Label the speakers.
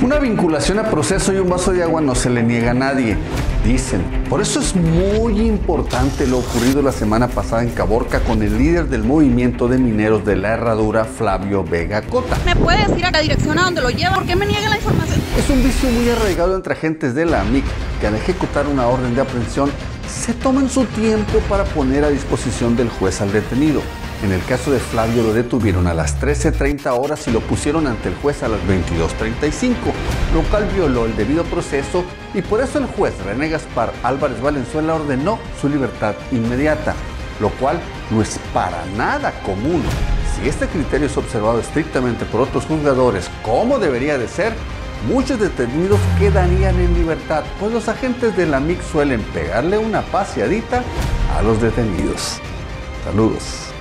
Speaker 1: Una vinculación a proceso y un vaso de agua no se le niega a nadie, dicen. Por eso es muy importante lo ocurrido la semana pasada en Caborca con el líder del movimiento de mineros de la herradura, Flavio Vega Cota.
Speaker 2: ¿Me puede decir a la dirección a donde lo lleva? ¿Por qué me niega la información?
Speaker 1: Es un vicio muy arraigado entre agentes de la AMIC que al ejecutar una orden de aprehensión se toman su tiempo para poner a disposición del juez al detenido. En el caso de Flavio lo detuvieron a las 13.30 horas y lo pusieron ante el juez a las 22.35, lo cual violó el debido proceso y por eso el juez René Gaspar Álvarez Valenzuela ordenó su libertad inmediata, lo cual no es para nada común. Si este criterio es observado estrictamente por otros juzgadores como debería de ser, muchos detenidos quedarían en libertad, pues los agentes de la MIC suelen pegarle una paseadita a los detenidos. Saludos.